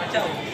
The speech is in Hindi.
बचाओ